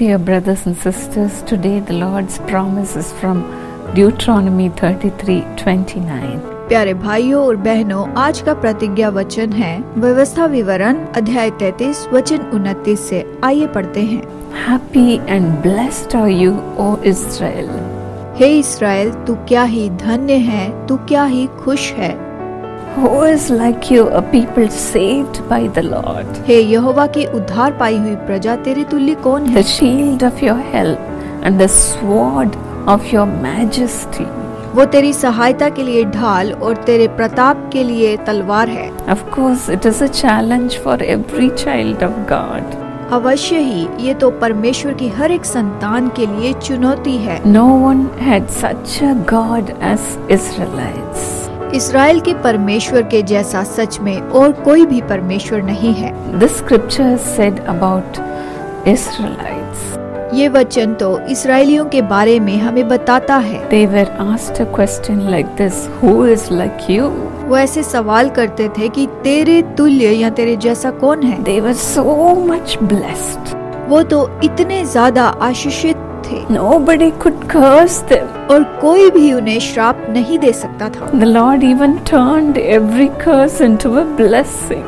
Dear brothers and sisters, today the Lord's promise is from Deuteronomy 33:29. प्यारे भाइयों और बहनों आज का प्रतिज्ञा वचन है व्यवस्था विवरण अध्याय 33 वचन 29 से आइए पढ़ते हैं Happy and blessed are you, O Israel. हे इसराइल तू क्या ही धन्य है तू क्या ही खुश है Who is like you, a people saved by the Lord? हे यहोवा की उद्धार पाई हुई प्रजा तेरे तुल्य कौन है The shield of your help and the sword of your majesty. वो तेरी सहायता के लिए ढाल और तेरे प्रताप के लिए तलवार है Of course, it is a challenge for every child of God. अवश्य ही ये तो परमेश्वर की हर एक संतान के लिए चुनौती है No one had such a God as Israelites. Israel के परमेश्वर के जैसा सच में और कोई भी परमेश्वर नहीं है। ये वचन तो इसराइलियों के बारे में हमें बताता है। वो ऐसे सवाल करते थे कि तेरे तुल्य या तेरे जैसा कौन है? देवर सो मच ब्लेस्ड वो तो इतने ज़्यादा आशीषित थे। नो बड़ी खुद और कोई भी उन्हें श्राप नहीं दे सकता था The Lord even turned every curse into a blessing.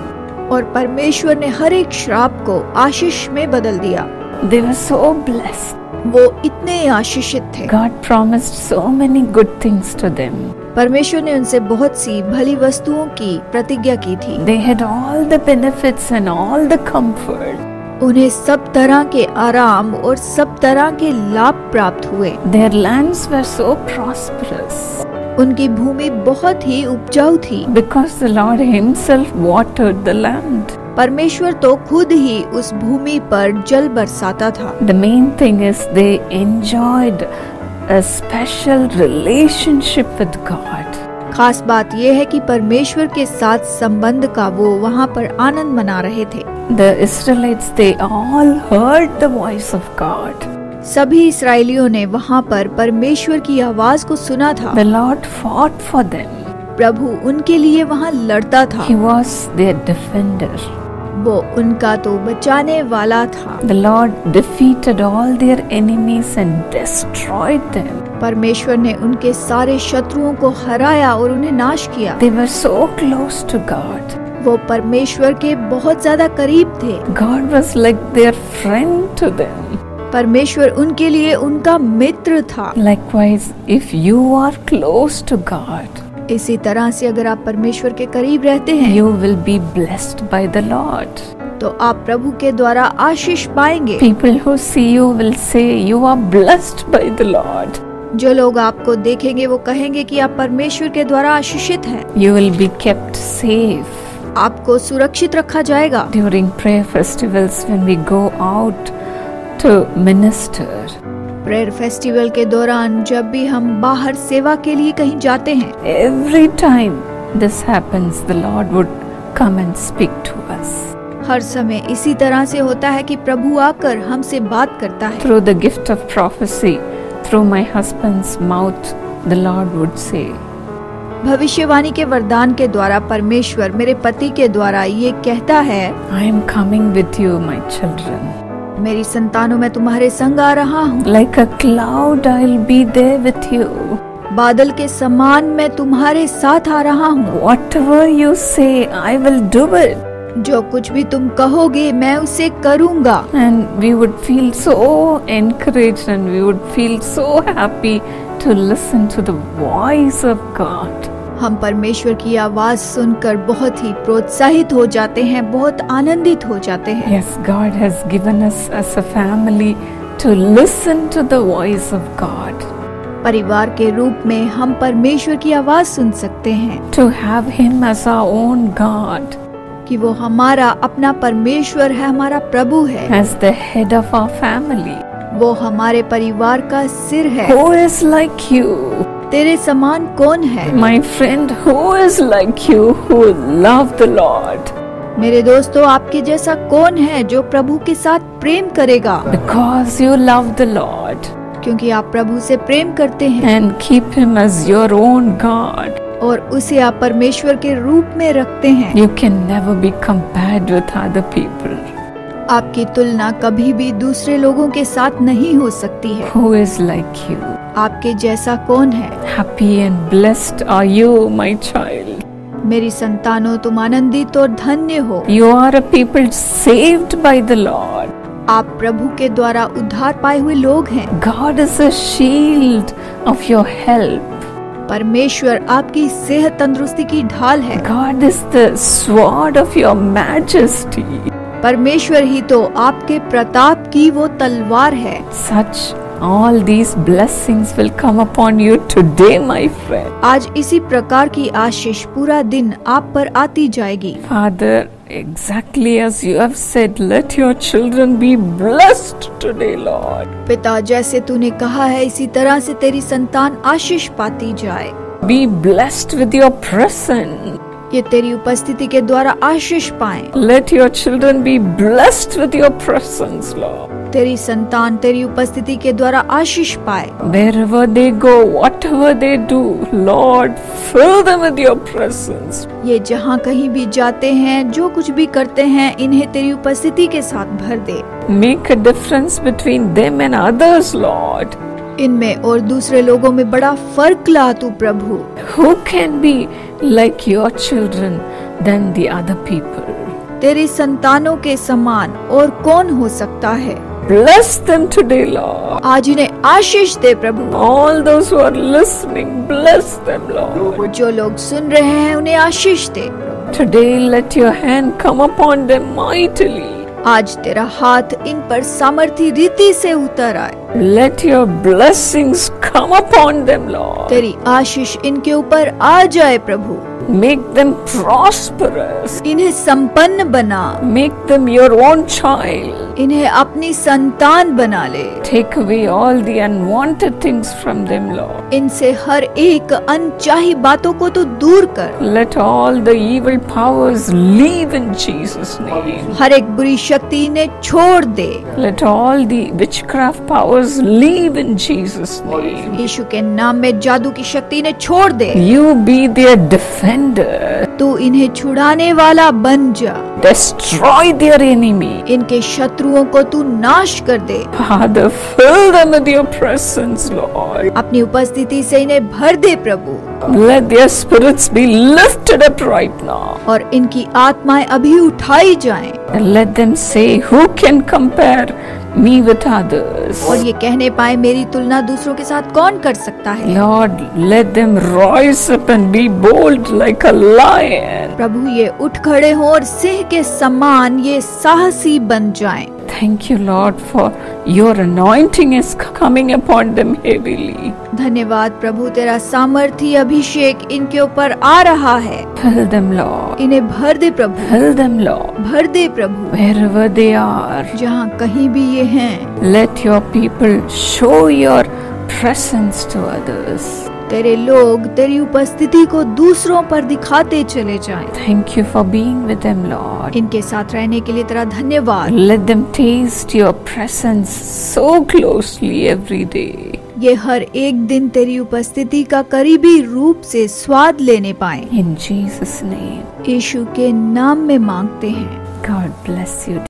और परमेश्वर ने हर एक श्राप को आशीष में बदल दिया They were so blessed. वो इतने आशीषित थे God promised so many good things to them. परमेश्वर ने उनसे बहुत सी भली वस्तुओं की प्रतिज्ञा की थी They had all the benefits and all the comfort. उन्हें सब तरह के आराम और सब तरह के लाभ प्राप्त हुए। Their lands were so उनकी भूमि बहुत ही उपजाऊ थी। Because the Lord himself water the land परमेश्वर तो खुद ही उस भूमि पर जल बरसाता था। The main thing is they enjoyed special relationship with God खास बात यह है कि परमेश्वर के साथ संबंध का वो वहाँ पर आनंद मना रहे थे सभी इसराइलियों ने वहाँ पर परमेश्वर की आवाज़ को सुना था The Lord fought for them. प्रभु उनके लिए वहाँ लड़ता था He was their defender. वो उनका तो बचाने वाला था The Lord defeated all their enemies and destroyed them. परमेश्वर ने उनके सारे शत्रुओं को हराया और उन्हें नाश किया। They were so close to God. वो परमेश्वर के बहुत ज़्यादा करीब थे। God was like their friend to them. परमेश्वर उनके लिए उनका मित्र था। Likewise, if you are close to God, इसी तरह से अगर आप परमेश्वर के करीब रहते हैं you will be blessed by the Lord तो आप प्रभु के द्वारा आशीष पाएँगे। People who see you will say you are blessed by the Lord जो लोग आपको देखेंगे वो कहेंगे कि आप परमेश्वर के द्वारा आशीषित हैं। You will be kept safe आपको सुरक्षित रखा जाएगा। During prayer festival when we go out to minister prayer festival के दौरान जब भी हम बाहर सेवा के लिए कहीं जाते हैं every time this happens the Lord would come and speak to us हर समय इसी तरह से होता है कि प्रभु आकर हमसे बात करता है। Through the gift of prophecy through my husband's mouth, the Lord would say, भविष्यवाणी के वरदान के द्वारा परमेश्वर मेरे पति के द्वारा ये कहता है I am coming with you, my children. मेरी संतानों में तुम्हारे संग आ रहा हूँ Like a cloud, I'll be there with you. बादल के समान मैं तुम्हारे साथ आ रहा हूँ Whatever you say, I will do it. जो कुछ भी तुम कहोगे मैं उसे करूँगा। And we would feel so encourage and we would feel so happy to listen to the voice of God हम परमेश्वर की आवाज़ सुनकर बहुत ही प्रोत्साहित हो जाते हैं बहुत आनंदित हो जाते हैं। Yes God has given us a family to listen to the voice of God परिवार के रूप में हम परमेश्वर की आवाज़ सुन सकते हैं। To have him as our own God क्योंकि वो हमारा अपना परमेश्वर है हमारा प्रभु है। As the head वो हमारे परिवार का सिर है। Who is like you? तेरे समान कौन है? My friend who is like you love the Lord? मेरे दोस्तों आपके जैसा कौन है जो प्रभु के साथ प्रेम करेगा? Because you love the Lord क्योंकि आप प्रभु से प्रेम करते हैं। And keep him as your own God और उसे आप परमेश्वर के रूप में रखते हैं। You can never be compared with other people आपकी तुलना कभी भी दूसरे लोगों के साथ नहीं हो सकती है। हु इज़ लाइक यू आपके जैसा कौन है? Happy and blessed are you my child मेरी संतानों तुम आनंदित और धन्य हो। You are a people saved by the Lord आप प्रभु के द्वारा उद्धार पाए हुए लोग हैं। God is a shield of your help परमेश्वर आपकी सेहत तंदुरुस्ती की ढाल है God is the sword of your majesty. परमेश्वर ही तो आपके प्रताप की वो तलवार है Such all these blessings will come upon you today, my friend. आज इसी प्रकार की आशीष पूरा दिन आप पर आती जाएगी Father, exactly as you have said, let your children be blessed today, Lord. पिता जैसे तूने कहा है इसी तरह से तेरी संतान आशीष पाती जाए Be blessed with your presence. ये तेरी उपस्थिति के द्वारा आशीष पाए। Let your children be blessed with your presence Lord तेरी संतान तेरी उपस्थिति के द्वारा आशीष पाए। Wherever they go whatever they do Lord fill them with your presence ये जहाँ कहीं भी जाते हैं जो कुछ भी करते हैं इन्हें तेरी उपस्थिति के साथ भर दे। Make a difference between them and others Lord इनमें और दूसरे लोगों में बड़ा फ़र्क ला तू प्रभु who can be like your children than the other people तेरी संतानों के समान और कौन हो सकता है Bless them today, Lord. आज इन्हें आशीष दे प्रभु All those who are listening, bless them, Lord. जो लोग सुन रहे हैं उन्हें आशीष दे Today, let your hand come upon them mightily. आज तेरा हाथ इन पर सामर्थी रीति से उतर आए Let your blessings come upon them, Lord. तेरी आशीष इनके ऊपर आ जाए प्रभु Make them prosperous. इन्हें संपन्न बना Make them your own child. इन्हें अपनी संतान बना ले Take away all the unwanted things from them, Lord. इनसे हर एक अनचाही बातों को तो दूर कर Let all the evil powers leave in Jesus' name. हर एक बुरी शक्ति इन्हें छोड़ दे Let all the witchcraft powers leave in Jesus' name. यीशु के नाम में जादू की शक्ति इन्हें छोड़ दे You be their defender. तू इन्हें छुड़ाने वाला बन जा Destroy their enemy. इनके शत्रुओं को तू नाश कर दे Father, fill them with your presence, Lord. अपनी उपस्थिति से इन्हें भर दे प्रभु Let their spirits be lifted up right now. और इनकी आत्माएँ अभी उठाई जाएँ And let them say, Who can compare me with others? और ये कहने पाए मेरी तुलना दूसरों के साथ कौन कर सकता है Lord, let them rise up and be bold like a lion. प्रभु ये उठ खड़े हो और सिंह के समान ये साहसी बन जाएँ thank you Lord for your anointing is coming upon them heavily धन्यवाद प्रभु तेरा सामर्थ्य अभिषेक इनके ऊपर आ रहा है। फिल देम लॉर्ड इन्हें भर दे प्रभु। फिल देम लॉर्ड भर दे प्रभु। वेयरएवर दे आर जहाँ कहीं भी ये हैं। Let your people show your presence to others तेरे लोग तेरी उपस्थिति को दूसरों पर दिखाते चले जाए। Thank you for being with Lord इनके साथ रहने के लिए तेरा धन्यवाद। Let them taste your presence so closely every day ये हर एक दिन तेरी उपस्थिति का करीबी रूप से स्वाद लेने पाए। इन जीसस नेम यीशु के नाम में मांगते हैं। God bless you